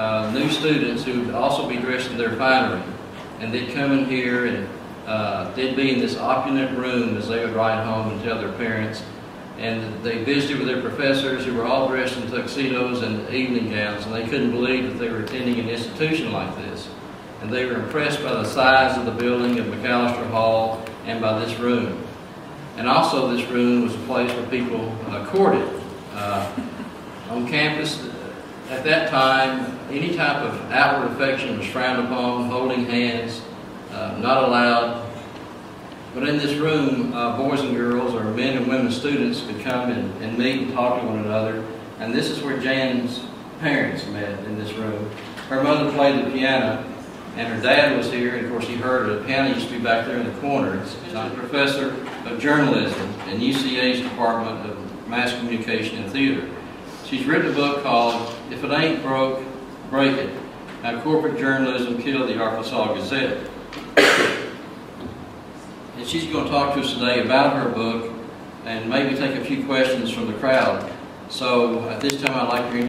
uh, new students who would also be dressed in their finery. And they'd come in here and uh, they'd be in this opulent room as they would ride home and tell their parents. And they visited with their professors who were all dressed in tuxedos and evening gowns, and they couldn't believe that they were attending an institution like this. And they were impressed by the size of the building of McAlister Hall and by this room. And also this room was a place where people uh, courted. Uh, on campus, at that time, any type of outward affection was frowned upon, holding hands, uh, not allowed. But in this room, uh, boys and girls, or men and women students, could come and, and meet and talk to one another. And this is where Jan's parents met in this room. Her mother played the piano, and her dad was here. And of course, he heard her. The piano used to be back there in the corner. She's a professor of journalism in UCA's Department of Mass Communication and Theater. She's written a book called If It Ain't Broke, Break It How Corporate Journalism Killed the Arkansas Gazette. And she's going to talk to us today about her book and maybe take a few questions from the crowd. So at this time, I'd like to